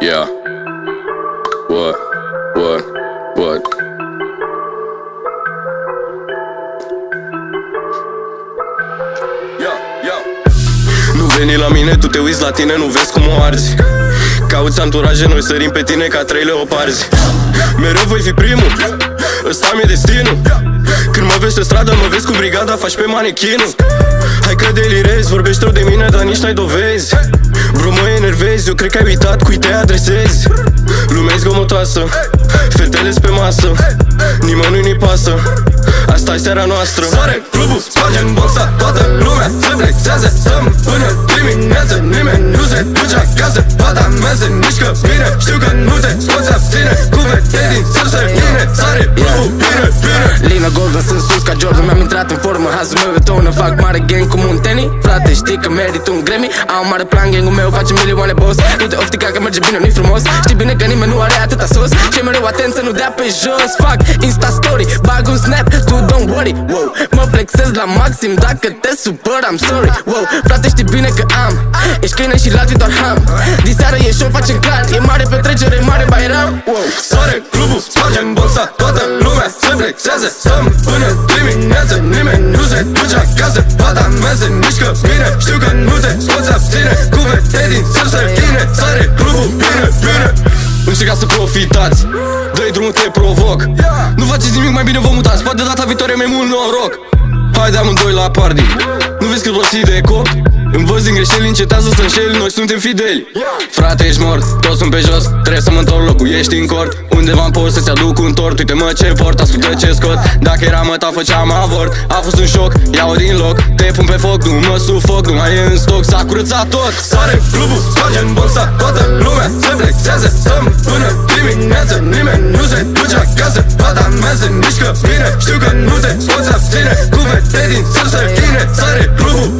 Yeah. What? What? What? Yo, yo. Nu veni la mine, tu te uiți la tine, nu vezi cum o arzi Cauți anturaje, noi sărim pe tine ca trei leoparzi Mereu voi fi primul, ăsta mi-e destinul Când mă vezi pe stradă, mă vezi cu brigada, faci pe manechinul Hai că delirezi, vorbești rău de mine, dar nici n-ai dovezi Bro, mă enervezi, eu cred că ai uitat cui te adresezi. Lumea-i zgomotoasă, fetele pe masă Nimănui nu-i pasă Asta e seara noastră. Sare clubul, spargem boxa Toată lumea se flexează Stăm până dimineață Nimeni nu se duce acasă Fata mea se mișcă bine. Știu că nu te scoți abține Cuvete din sărseine Sare clubul, bine, bine Lina Golden sunt sus ca Jordan Mi-am intrat în formă, hazul meu e tonă Fac mare gang cum un tenis Frate știi că merit un Grammy? Am mare plan, gang meu face milioane boss. Uite oftica că merge bine, nu-i frumos. Știi bine că nimeni nu are atâta sos. Și mereu atent să nu dea pe jos. Fac Insta Story, bag un snap Tu don't worry, wow Mă flexez la maxim Dacă te supăr, I'm sorry, wow Frate știi bine că am Ești câine și la doar ham. Diseară e show, facem clar E mare petrecere, mare bairam, wow Sare clubul, spargem boxa Toată lumea se flexează Stăm până dimineață Nimeni nu se duce acasă Fata mea se mișcă bine Știu că nu te scoți abține Cuvete din sărseine Sare clubul, bine, bine. Încercați să profitați Dă-i drumul, te provoc. Nu faceți nimic, mai bine vă mutați Poate data viitoare mai mult noroc. Haide amândoi la party. Nu vezi cât vor fi de copt Învăț din greșeli, încetează să înșeli Noi suntem fideli. Frate, ești mort, toți sunt pe jos Trebuie să mă întorc, locuiești în cort. Undeva am pot să-ți aduc un tort Uite mă ce port, ascultă ce scot. Dacă era mă ta, făceam avort A fost un șoc, iau din loc Te pun pe foc, nu mă sufoc Nu mai e în stoc, s-a curățat tot. Sare clubul, spargem boxa Toată lumea se flexează Stăm până dimineață Nimeni nu se duce acasă Fata mea se mișcă bine. Știu că nu te scoți abține Cuvete din sărseine Sare clubul, bine, bine